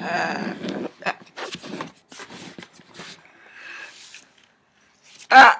Ah! ah.